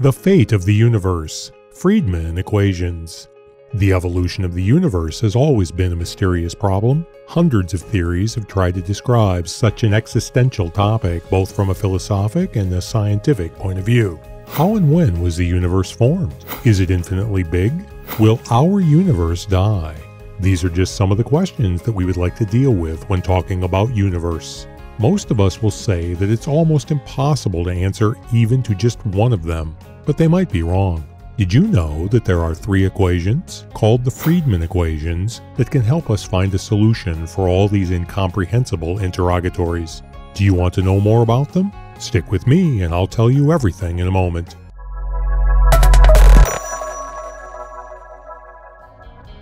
The Fate of the Universe Friedmann Equations. The evolution of the universe has always been a mysterious problem. Hundreds of theories have tried to describe such an existential topic, both from a philosophic and a scientific point of view. How and when was the universe formed? Is it infinitely big? Will our universe die? These are just some of the questions that we would like to deal with when talking about universe. Most of us will say that it's almost impossible to answer even to just one of them, but they might be wrong. Did you know that there are three equations, called the Friedmann equations, that can help us find a solution for all these incomprehensible interrogatories? Do you want to know more about them? Stick with me and I'll tell you everything in a moment.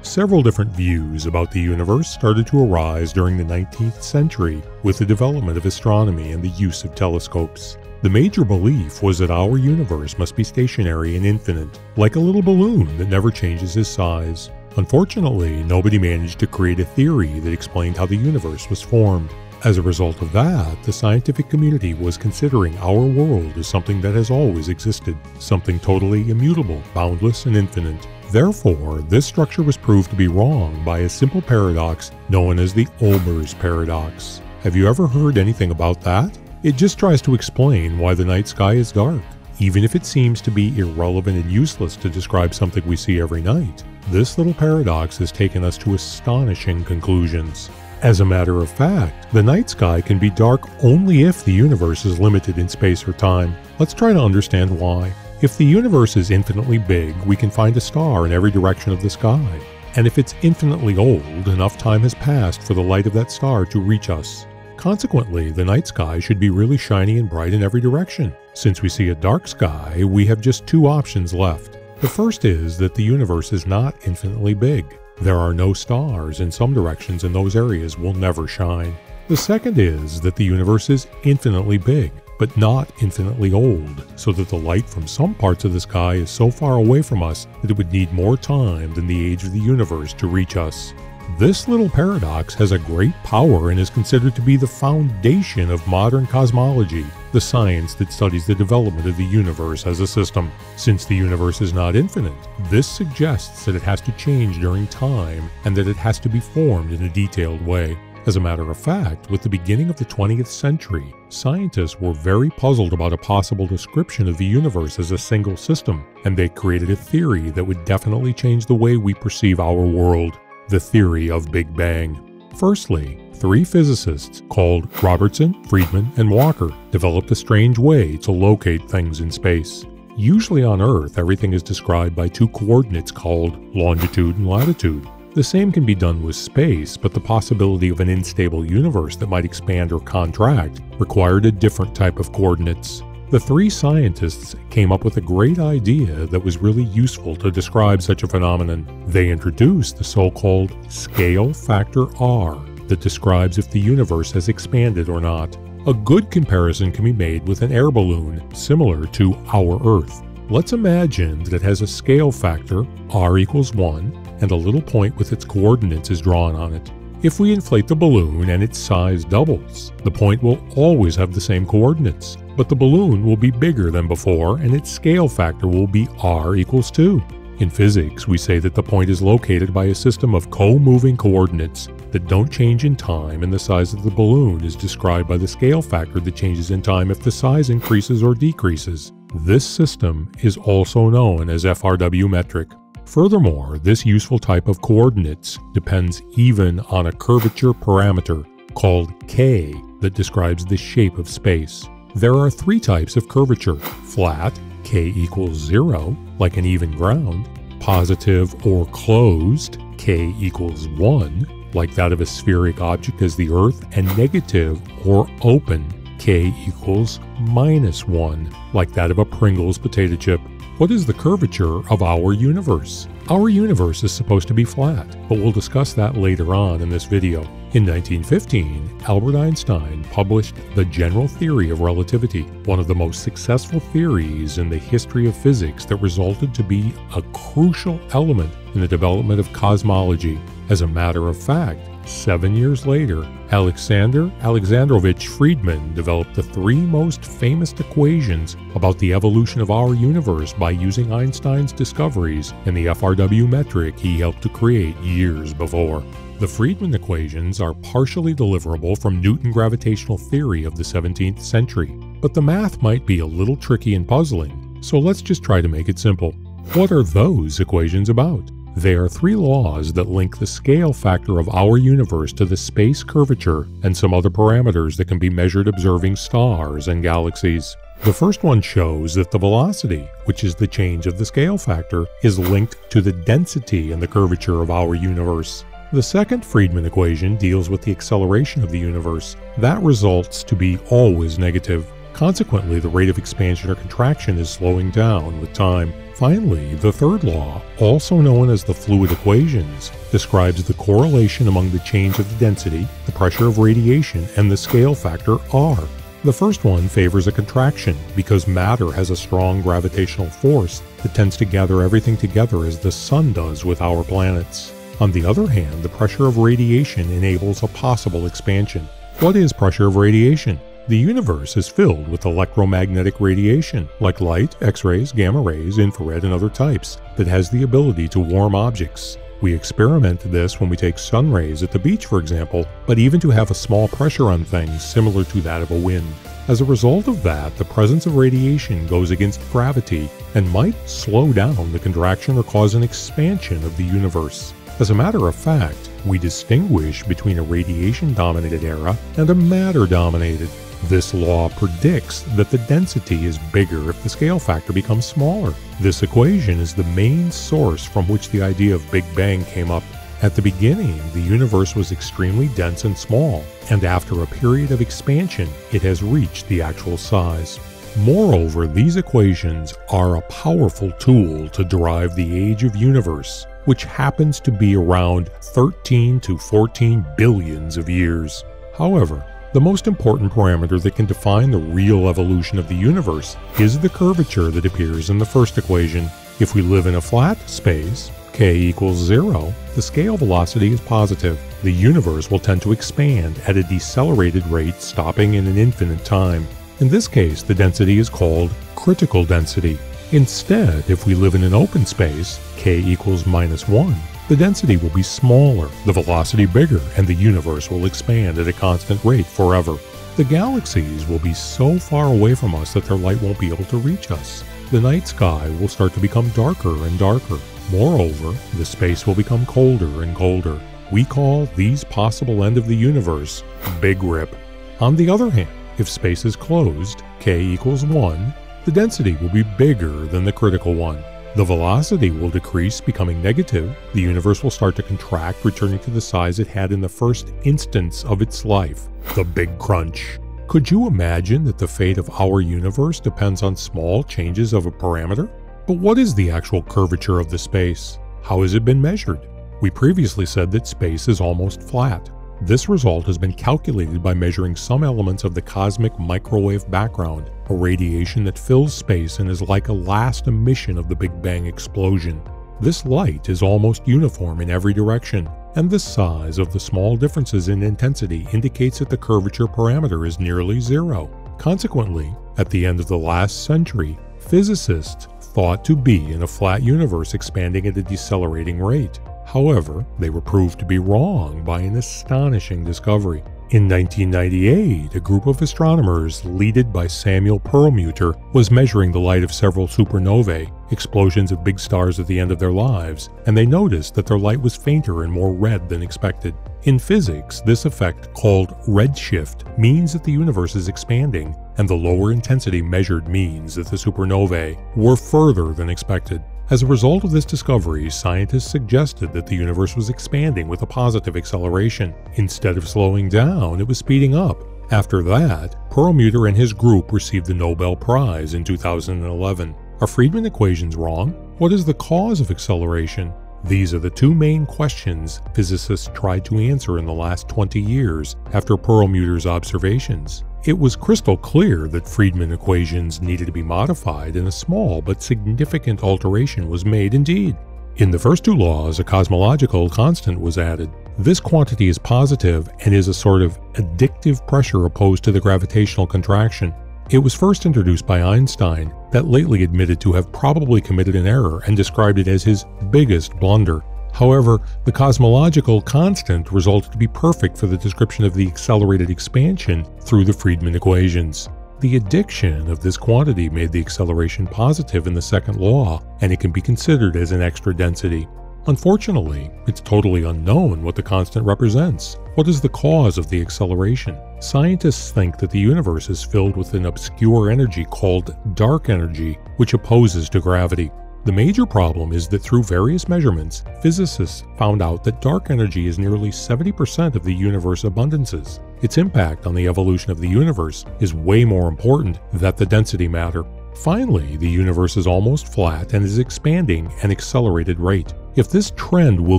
Several different views about the universe started to arise during the 19th century with the development of astronomy and the use of telescopes. The major belief was that our universe must be stationary and infinite, like a little balloon that never changes its size. Unfortunately, nobody managed to create a theory that explained how the universe was formed. As a result of that, the scientific community was considering our world as something that has always existed, something totally immutable, boundless, and infinite. Therefore, this structure was proved to be wrong by a simple paradox known as the Olbers paradox. Have you ever heard anything about that? It just tries to explain why the night sky is dark. Even if it seems to be irrelevant and useless to describe something we see every night, this little paradox has taken us to astonishing conclusions. As a matter of fact, the night sky can be dark only if the universe is limited in space or time. Let's try to understand why. If the universe is infinitely big, we can find a star in every direction of the sky. And if it's infinitely old, enough time has passed for the light of that star to reach us. Consequently, the night sky should be really shiny and bright in every direction. Since we see a dark sky, we have just two options left. The first is that the universe is not infinitely big. There are no stars in some directions and those areas will never shine. The second is that the universe is infinitely big but not infinitely old, so that the light from some parts of the sky is so far away from us that it would need more time than the age of the universe to reach us. This little paradox has a great power and is considered to be the foundation of modern cosmology, the science that studies the development of the universe as a system. Since the universe is not infinite, this suggests that it has to change during time and that it has to be formed in a detailed way. As a matter of fact, with the beginning of the 20th century, scientists were very puzzled about a possible description of the universe as a single system, and they created a theory that would definitely change the way we perceive our world the theory of Big Bang. Firstly, three physicists called Robertson, Friedmann, and Walker developed a strange way to locate things in space. Usually on Earth, everything is described by two coordinates called longitude and latitude. The same can be done with space, but the possibility of an unstable universe that might expand or contract required a different type of coordinates. The three scientists came up with a great idea that was really useful to describe such a phenomenon. They introduced the so called scale factor R that describes if the universe has expanded or not. A good comparison can be made with an air balloon, similar to our Earth. Let's imagine that it has a scale factor, r equals 1, and a little point with its coordinates is drawn on it. If we inflate the balloon and its size doubles, the point will always have the same coordinates, but the balloon will be bigger than before and its scale factor will be r equals 2. In physics, we say that the point is located by a system of co-moving coordinates that don't change in time and the size of the balloon is described by the scale factor that changes in time if the size increases or decreases. This system is also known as FRW metric. Furthermore, this useful type of coordinates depends even on a curvature parameter called k that describes the shape of space. There are three types of curvature flat, k equals 0, like an even ground, positive or closed, k equals 1, like that of a spheric object as the Earth, and negative or open, k equals minus 1, like that of a Pringles potato chip. What is the curvature of our universe? Our universe is supposed to be flat, but we'll discuss that later on in this video. In 1915, Albert Einstein published The General Theory of Relativity, one of the most successful theories in the history of physics that resulted to be a crucial element in the development of cosmology. As a matter of fact, seven years later, Alexander Alexandrovich Friedmann developed the three most famous equations about the evolution of our universe by using Einstein's discoveries and the FRW metric he helped to create years before. The Friedmann equations are partially deliverable from Newton gravitational theory of the 17th century, but the math might be a little tricky and puzzling, so let's just try to make it simple. What are those equations about? They are three laws that link the scale factor of our universe to the space curvature and some other parameters that can be measured observing stars and galaxies. The first one shows that the velocity, which is the change of the scale factor, is linked to the density and the curvature of our universe. The second Friedmann equation deals with the acceleration of the universe. That results to be always negative. Consequently, the rate of expansion or contraction is slowing down with time. Finally, the third law, also known as the fluid equations, describes the correlation among the change of the density, the pressure of radiation, and the scale factor r. The first one favors a contraction because matter has a strong gravitational force that tends to gather everything together as the sun does with our planets. On the other hand, the pressure of radiation enables a possible expansion. What is pressure of radiation? The universe is filled with electromagnetic radiation, like light, X rays, gamma rays, infrared, and other types, that has the ability to warm objects. We experiment this when we take sun rays at the beach, for example, but even to have a small pressure on things similar to that of a wind. As a result of that, the presence of radiation goes against gravity and might slow down the contraction or cause an expansion of the universe. As a matter of fact, we distinguish between a radiation dominated era and a matter dominated. This law predicts that the density is bigger if the scale factor becomes smaller. This equation is the main source from which the idea of Big Bang came up. At the beginning, the universe was extremely dense and small, and after a period of expansion, it has reached the actual size. Moreover, these equations are a powerful tool to derive the age of universe which happens to be around 13 to 14 billions of years. However, the most important parameter that can define the real evolution of the universe is the curvature that appears in the first equation. If we live in a flat space, k equals zero, the scale velocity is positive. The universe will tend to expand at a decelerated rate stopping in an infinite time. In this case, the density is called critical density. Instead, if we live in an open space, k equals minus 1, the density will be smaller, the velocity bigger, and the universe will expand at a constant rate forever. The galaxies will be so far away from us that their light won't be able to reach us. The night sky will start to become darker and darker. Moreover, the space will become colder and colder. We call these possible end of the universe Big Rip. On the other hand, if space is closed, k equals 1, the density will be bigger than the critical one. The velocity will decrease, becoming negative. The universe will start to contract, returning to the size it had in the first instance of its life the Big Crunch. Could you imagine that the fate of our universe depends on small changes of a parameter? But what is the actual curvature of the space? How has it been measured? We previously said that space is almost flat. This result has been calculated by measuring some elements of the cosmic microwave background, a radiation that fills space and is like a last emission of the Big Bang explosion. This light is almost uniform in every direction, and the size of the small differences in intensity indicates that the curvature parameter is nearly zero. Consequently, at the end of the last century, physicists thought to be in a flat universe expanding at a decelerating rate. However, they were proved to be wrong by an astonishing discovery. In 1998, a group of astronomers, led by Samuel Perlmutter, was measuring the light of several supernovae, explosions of big stars at the end of their lives, and they noticed that their light was fainter and more red than expected. In physics, this effect, called redshift, means that the universe is expanding, and the lower intensity measured means that the supernovae were further than expected. As a result of this discovery, scientists suggested that the universe was expanding with a positive acceleration. Instead of slowing down, it was speeding up. After that, Perlmutter and his group received the Nobel Prize in 2011. Are Friedmann equations wrong? What is the cause of acceleration? These are the two main questions physicists tried to answer in the last 20 years after Perlmutter's observations. It was crystal clear that Friedmann equations needed to be modified and a small but significant alteration was made indeed. In the first two laws, a cosmological constant was added. This quantity is positive and is a sort of addictive pressure opposed to the gravitational contraction. It was first introduced by Einstein, that lately admitted to have probably committed an error and described it as his biggest blunder. However, the cosmological constant resulted to be perfect for the description of the accelerated expansion through the Friedmann equations. The addiction of this quantity made the acceleration positive in the second law, and it can be considered as an extra density. Unfortunately, it's totally unknown what the constant represents. What is the cause of the acceleration? Scientists think that the universe is filled with an obscure energy called dark energy, which opposes to gravity. The major problem is that through various measurements, physicists found out that dark energy is nearly 70% of the universe abundances. Its impact on the evolution of the universe is way more important than the density matter. Finally, the universe is almost flat and is expanding at an accelerated rate. If this trend will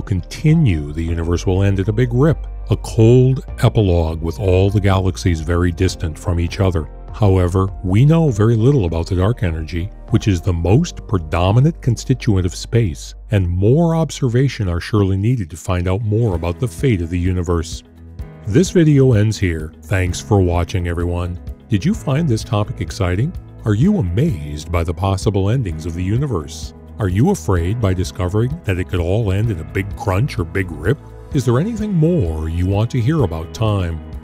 continue, the universe will end at a big rip, a cold epilogue with all the galaxies very distant from each other. However, we know very little about the dark energy, which is the most predominant constituent of space, and more observation are surely needed to find out more about the fate of the universe. This video ends here. Thanks for watching everyone. Did you find this topic exciting? Are you amazed by the possible endings of the universe? Are you afraid by discovering that it could all end in a big crunch or big rip? Is there anything more you want to hear about time?